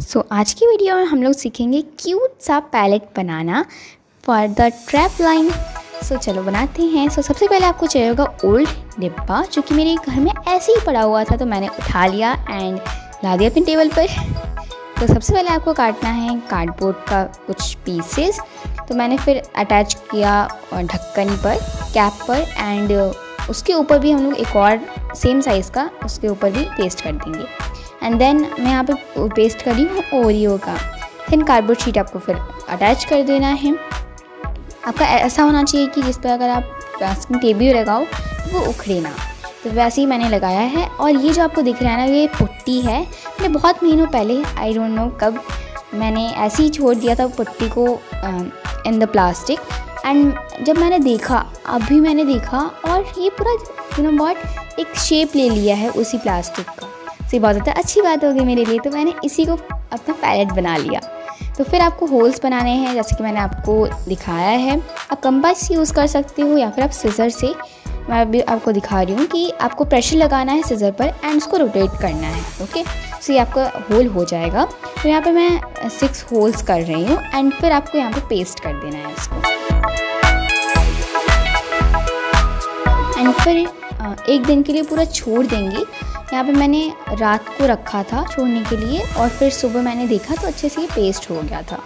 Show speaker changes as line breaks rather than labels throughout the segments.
सो so, आज की video में हम लोग सीखेंगे क्यूट सा palette banana for the trap line so चलो बनाते हैं। सो so, सबसे पहले आपको चाहिए होगा ओल्ड डिब्बा जो कि मेरे घर में ऐसे ही पड़ा हुआ था तो मैंने उठा लिया एंड ला दिया अपने टेबल पर। तो सबसे पहले आपको काटना है कार्डबोर्ड का कुछ पीसेस तो मैंने फिर अटैच किया ढक्कन पर कैप पर एंड उसके ऊपर भी हम लोग एक और सेम साइज़ का उसके ऊपर भी पेस्ट कर देंगे। एंड देन मैं यहाँ पे पेस्ट कर रही हूँ ओरियो का। थिन कार्डबोर्ड शीट आपको फिर अटैच कर देना है। आपका ऐसा होना चाहिए कि जिस पर अगर आप प्लास्टिक भी लगाओ तो वो उखड़े ना। तो वैसे ही मैंने लगाया है और ये जो आपको दिख रहा है ना, ये पुट्टी है। मैंने बहुत महीनों पहले आई डोंट नो कब, मैंने ऐसे ही छोड़ दिया था पुट्टी को इन द प्लास्टिक एंड जब मैंने देखा, अभी मैंने देखा और ये पूरा यू नो वॉट एक शेप ले लिया है उसी प्लास्टिक का। से बहुत ज़्यादा अच्छी बात होगी मेरे लिए। तो मैंने इसी को अपना पैलेट बना लिया। तो फिर आपको होल्स बनाने हैं, जैसे कि मैंने आपको दिखाया है। आप कंपास यूज़ कर सकते हो या फिर आप सीज़र से। मैं अभी आपको दिखा रही हूँ कि आपको प्रेशर लगाना है सीज़र पर एंड उसको रोटेट करना है ओके सो ये आपका होल हो जाएगा। तो यहाँ पे मैं सिक्स होल्स कर रही हूँ एंड फिर आपको यहाँ पे पेस्ट कर देना है इसको। एंड फिर एक दिन के लिए पूरा छोड़ देंगे। यहाँ पे मैंने रात को रखा था छोड़ने के लिए और फिर सुबह मैंने देखा तो अच्छे से ये पेस्ट हो गया था।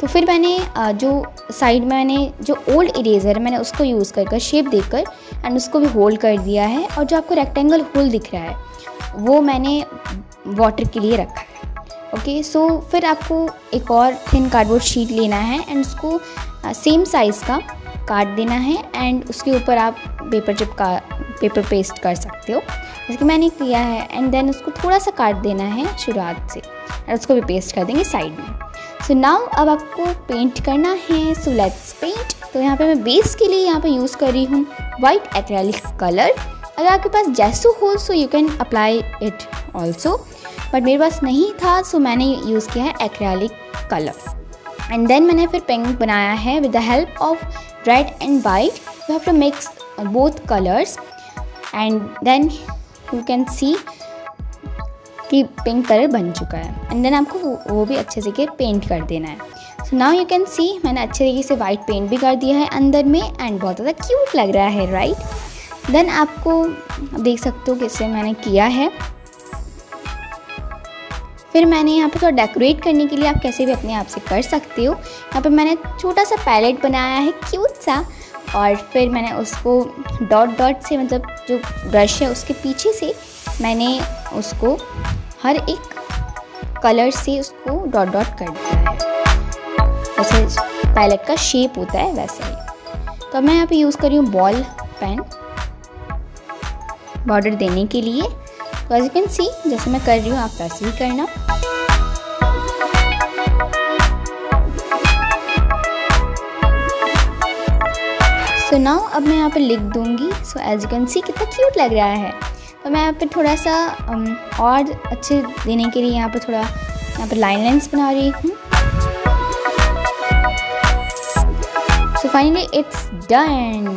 तो फिर मैंने जो साइड में मैंने, जो ओल्ड इरेज़र है, मैंने उसको यूज़ कर कर शेप देकर एंड उसको भी होल्ड कर दिया है और जो आपको रेक्टेंगल होल दिख रहा है, वो मैंने वाटर के लिए रखा है। ओके सो फिर आपको एक और थिन कार्डबोर्ड शीट लेना है एंड उसको सेम साइज़ का काट देना है एंड उसके ऊपर आप पेपर चिपका पेपर पेस्ट कर सकते हो। जैसे कि मैंने किया है एंड देन उसको थोड़ा सा काट देना है शुरुआत से, और उसको भी पेस्ट कर देंगे साइड में। सो so नाउ अब आपको पेंट करना है सो लेट्स पेंट तो यहाँ पे मैं बेस के लिए यहाँ पे यूज़ कर रही हूँ वाइट एक्रेलिक कलर अगर आपके पास जैसो हो so you can apply it also but मेरे पास नहीं था सो so मैंने यूज़ किया है एक्रेलिक कलर एंड देन मैंने फिर पेंट बनाया है with the help of red and white you have to mix both colours and then you can see कि पिंक कलर बन चुका है। एंड देन आपको वो, भी अच्छे से पेंट कर देना है। So now you can see मैंने अच्छे तरीके से वाइट पेंट भी कर दिया है अंदर में एंड बहुत ज़्यादा क्यूट लग रहा है राइट देन आपको देख सकते हो किससे मैंने किया है। फिर मैंने यहाँ पे थोड़ा डेकोरेट करने के लिए आप कैसे भी अपने आप से कर सकते हो। यहाँ पे मैंने छोटा सा पैलेट बनाया है क्यूट सा। और फिर मैंने उसको डॉट डॉट से मतलब जो ब्रश है उसके पीछे से मैंने उसको हर एक कलर से उसको डॉट डॉट कर दिया है। जैसे पैलेट का शेप होता है वैसे ही। तो मैं यहाँ पे यूज़ कर रही हूँ बॉल पेन बॉर्डर देने के लिए। तो एज यू कैन सी जैसे मैं कर रही हूँ, आप वैसे ही करना। सो नाउ अब मैं यहाँ पे लिख दूँगी। So as you can see कितना क्यूट लग रहा है। तो मैं यहाँ पे थोड़ा सा um, और अच्छे देने के लिए यहाँ पे थोड़ा यहाँ पे लाइन लाइन्स बना रही हूँ। सो फाइनली इट्स डन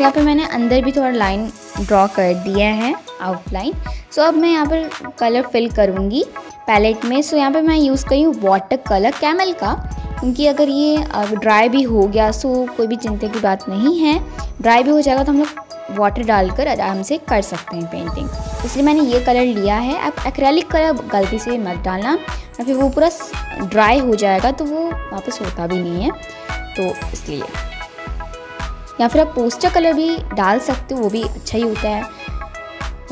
यहाँ पे मैंने अंदर भी थोड़ा लाइन ड्रॉ कर दिया है आउटलाइन सो अब मैं यहाँ पर कलर फिल करूँगी पैलेट में. सो यहाँ पर मैं यूज़ करी हूँ वाटर कलर कैमल का, क्योंकि अगर ये ड्राई भी हो गया सो कोई भी चिंता की बात नहीं है. ड्राई भी हो जाएगा तो हम लोग वाटर डालकर आराम से कर सकते हैं पेंटिंग इसलिए मैंने ये कलर लिया है. आप एक्रेलिक कलर गलती से मत डालना. या फिर वो पूरा ड्राई हो जाएगा तो वो वापस होता भी नहीं है. तो इसलिए. या फिर आप पोस्टर कलर भी डाल सकते हो, वो भी अच्छा ही होता है.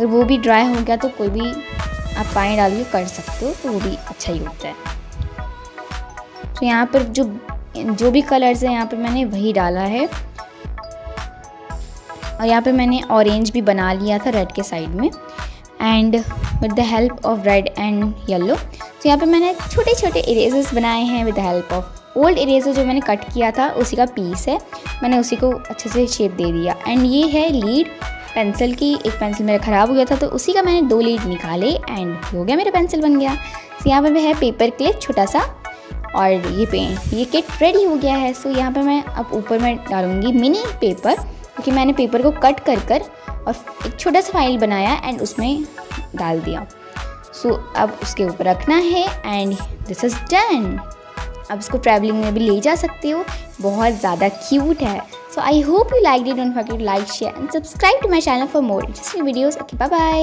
अगर वो भी ड्राई हो गया तो कोई भी आप पानी डाल के कर सकते हो तो वो भी अच्छा ही होता है। तो यहाँ पर जो जो भी कलर्स हैं, यहाँ पर मैंने वही डाला है। और यहाँ पे मैंने ऑरेंज भी बना लिया था रेड के साइड में। And with the help of red and yellow तो यहाँ पे मैंने छोटे छोटे इरेजर्स बनाए हैं with the help of old eraser जो मैंने कट किया था, उसी का पीस है। मैंने उसी को अच्छे से शेप दे दिया। एंड ये है लीड पेंसिल की एक पेंसिल मेरा ख़राब हो गया था तो उसी का मैंने दो लीड निकाले एंड हो गया मेरा पेंसिल बन गया। तो यहाँ पर है पेपर क्लिप छोटा सा और ये पेन ये किट रेडी हो गया है। सो यहाँ पर मैं अब ऊपर में डालूँगी मिनी पेपर क्योंकि मैंने पेपर को कट कर कर और एक छोटा सा फ़ाइल बनाया एंड उसमें डाल दिया। सो so, अब उसके ऊपर रखना है एंड दिस इज़ डन अब इसको ट्रैवलिंग में भी ले जा सकते हो। बहुत ज़्यादा क्यूट है। So I hope you liked it. Don't forget to like, share and subscribe to my channel for more interesting videos. Okay, bye-bye.